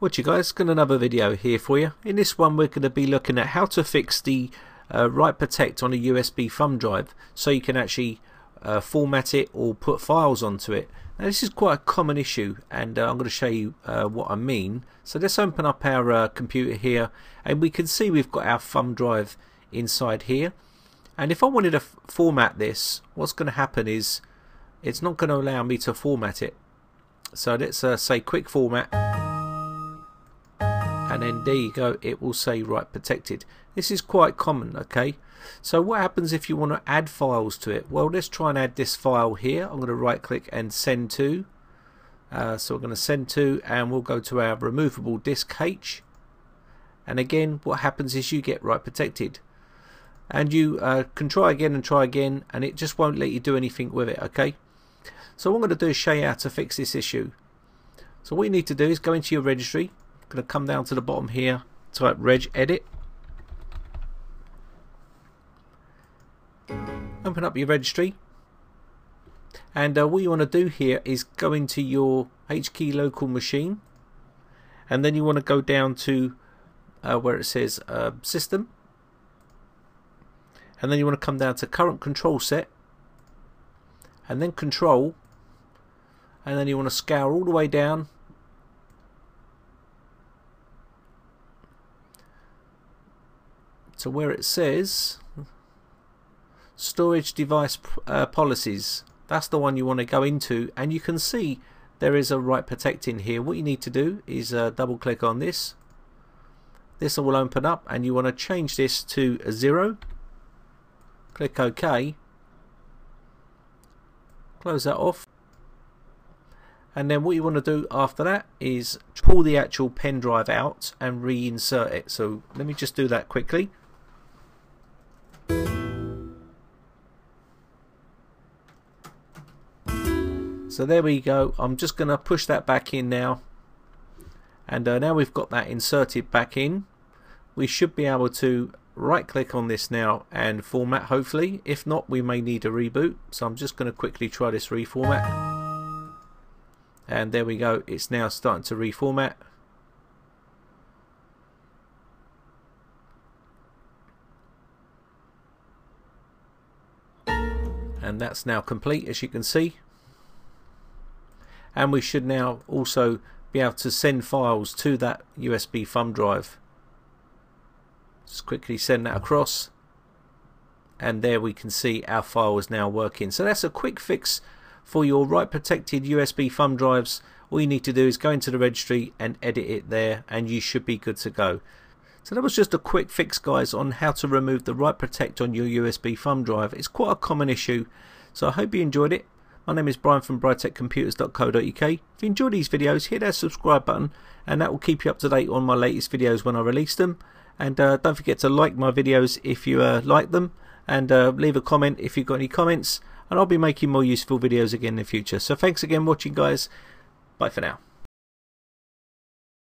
What you guys, got another video here for you. In this one we're going to be looking at how to fix the uh, write protect on a USB thumb drive so you can actually uh, format it or put files onto it. Now this is quite a common issue and uh, I'm going to show you uh, what I mean. So let's open up our uh, computer here and we can see we've got our thumb drive inside here and if I wanted to format this what's going to happen is it's not going to allow me to format it. So let's uh, say quick format and then there you go it will say write protected. This is quite common okay? So what happens if you want to add files to it? Well let's try and add this file here. I'm going to right click and send to. Uh, so we're going to send to and we'll go to our removable disk H. And again what happens is you get write protected. And you uh, can try again and try again and it just won't let you do anything with it okay? So what I'm going to do is show you how to fix this issue. So what you need to do is go into your registry going to come down to the bottom here, type reg edit. Open up your registry. And uh, what you want to do here is go into your HKey local machine. And then you want to go down to uh, where it says uh, system. And then you want to come down to current control set. And then control. And then you want to scour all the way down to where it says storage device uh, policies. That's the one you want to go into and you can see there is a write protect in here. What you need to do is uh, double click on this. This will open up and you want to change this to a zero. Click OK. Close that off. And then what you want to do after that is pull the actual pen drive out and reinsert it. So let me just do that quickly So there we go. I'm just going to push that back in now. And uh, now we've got that inserted back in. We should be able to right click on this now and format hopefully. If not we may need a reboot. So I'm just going to quickly try this reformat. And there we go. It's now starting to reformat. and that's now complete as you can see and we should now also be able to send files to that USB thumb drive. Just quickly send that across. And there we can see our file is now working. So that's a quick fix for your write protected USB thumb drives. All you need to do is go into the registry and edit it there and you should be good to go. So that was just a quick fix guys on how to remove the write protect on your USB thumb drive. It's quite a common issue so I hope you enjoyed it my name is Brian from briteccomputers.co.uk. If you enjoy these videos, hit that subscribe button and that will keep you up to date on my latest videos when I release them. And uh, don't forget to like my videos if you uh, like them and uh, leave a comment if you've got any comments. And I'll be making more useful videos again in the future. So thanks again for watching guys. Bye for now.